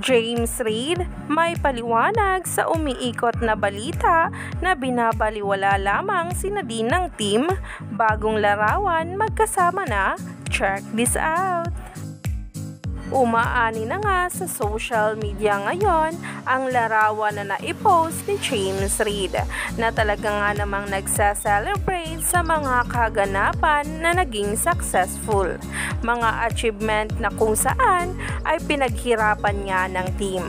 James Reid may paliwanag sa umiikot na balita na binabaliwala lamang si Nadine ng team bagong larawan magkasama na. Check this out! Umaani na nga sa social media ngayon ang larawan na naipost ni James Reid na talaga nga namang nagsa-celebrate sa mga kaganapan na naging successful. Mga achievement na kung saan ay pinaghirapan niya ng team.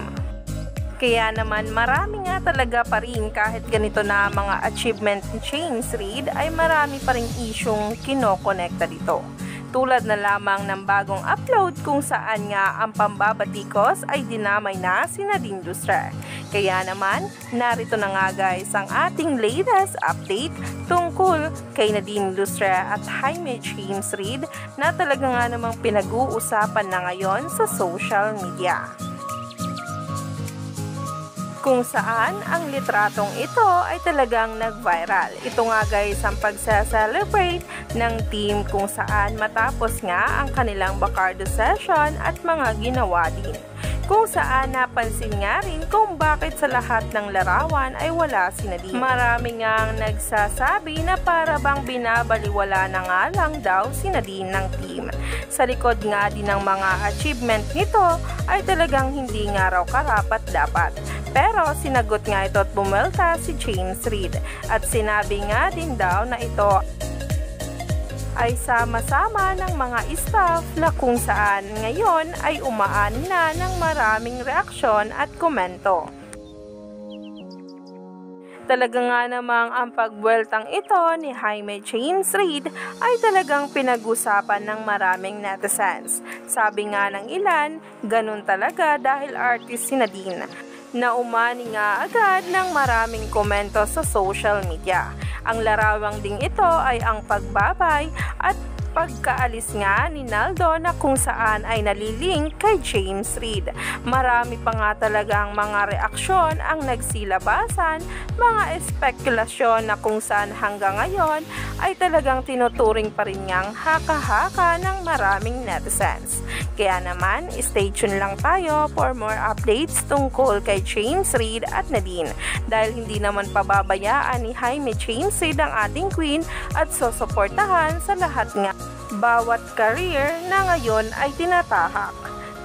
Kaya naman marami nga talaga pa rin kahit ganito na mga achievement ni James Reid ay marami pa rin isyong kinokonekta dito tulad na lamang ng bagong upload kung saan nga ang pambabatikos ay dinamay na si Nadine Lustre. Kaya naman, narito na nga guys ang ating latest update tungkol kay Nadine Lustre at Jaime James Reid na talaga nga namang pinag-uusapan na ngayon sa social media kung saan ang litratong ito ay talagang nag-viral. Ito nga guys ang pagsa-celebrate ng team kung saan matapos nga ang kanilang Bacardo session at mga ginawa din kung saan napansin nga rin kung bakit sa lahat ng larawan ay wala si Nadine. Marami nga nagsasabi na para bang binabaliwala na nga lang daw si Nadine ng team. Sa likod nga din ng mga achievement nito ay talagang hindi nga raw karapat dapat. Pero sinagot nga ito at bumelta si James Reid at sinabi nga din daw na ito ay sama-sama ng mga staff na kung saan ngayon ay umaan na ng maraming reaksyon at komento. Talaga nga namang ang pagbueltang ito ni Jaime James Reid ay talagang pinag-usapan ng maraming netizens. Sabi nga ng ilan, ganun talaga dahil artist si Nadine na nga agad ng maraming komento sa social media. Ang larawang ding ito ay ang pagbabay at pagkaalis nga ni Naldo na kung saan ay nalilink kay James Reid. Marami pa nga talagang mga reaksyon ang nagsilabasan, mga espekulasyon na kung saan hanggang ngayon ay talagang tinuturing pa rin niyang haka-haka ng maraming netizens. Kaya naman, stay tuned lang tayo for more updates tungkol kay James Reid at Nadine dahil hindi naman pababayaan ni Jaime James Reid ang ating queen at susuportahan sa lahat nga bawat career na ngayon ay tinatahak.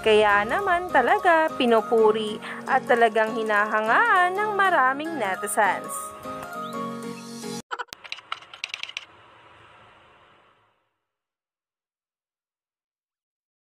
Kaya naman talaga pinupuri at talagang hinahangaan ng maraming netizens.